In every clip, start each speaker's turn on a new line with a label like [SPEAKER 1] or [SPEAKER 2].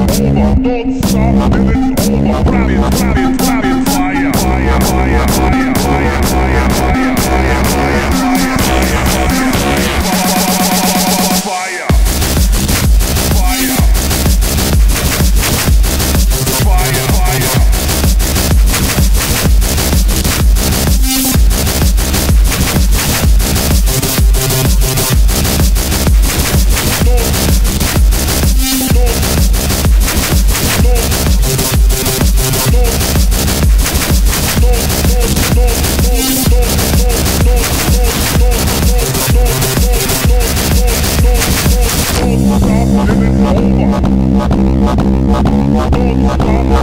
[SPEAKER 1] over. Don't stop till it's over. Don't stop Yeah.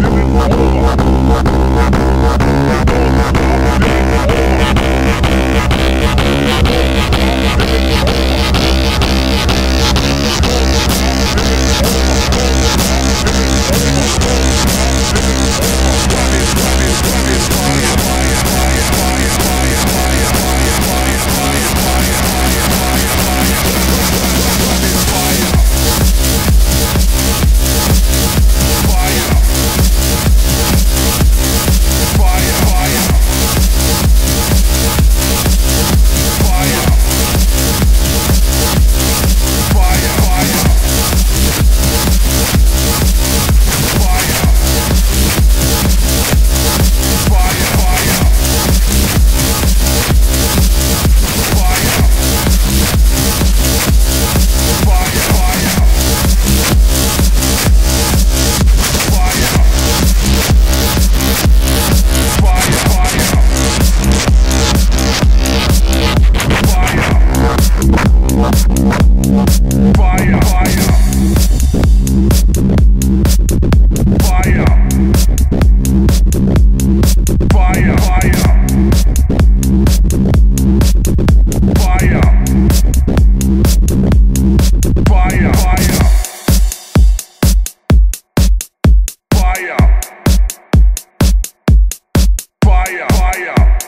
[SPEAKER 1] fire.